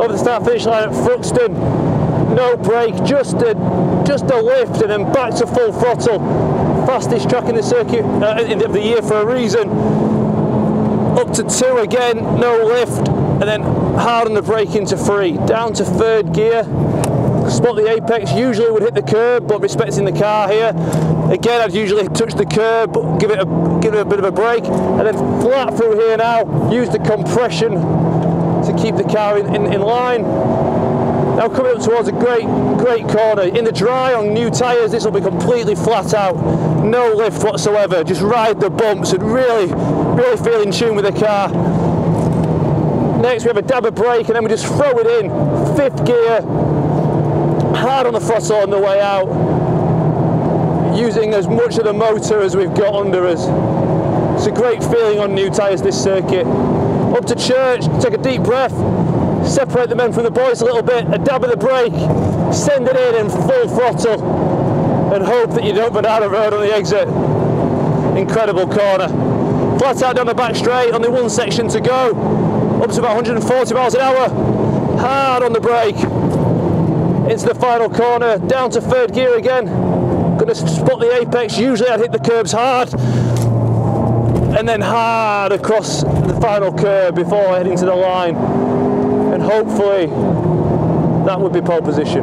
over the start finish line at Thruxton. No brake, just a just a lift, and then back to full throttle. Fastest track in the circuit uh, of the year for a reason. Up to two again, no lift, and then hard on the brake into three. Down to third gear, spot the apex, usually would hit the curb, but respecting the car here, again I'd usually touch the curb, give it a, give it a bit of a break, and then flat through here now, use the compression to keep the car in, in, in line. Now coming up towards a great, great corner. In the dry on new tyres, this will be completely flat out. No lift whatsoever. Just ride the bumps and really, really feel in tune with the car. Next we have a dab of brake and then we just throw it in. Fifth gear, hard on the throttle on the way out, using as much of the motor as we've got under us. It's a great feeling on new tyres this circuit. Up to church, take a deep breath, separate the men from the boys a little bit, a dab of the brake, send it in in full throttle, and hope that you don't run out of road on the exit. Incredible corner. Flat out down the back straight, only one section to go, up to about 140 miles an hour, hard on the brake, into the final corner, down to third gear again. Gonna spot the apex, usually I'd hit the curbs hard, and then hard across the final curve before heading to the line. And hopefully that would be pole position.